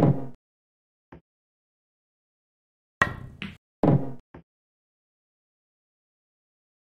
you.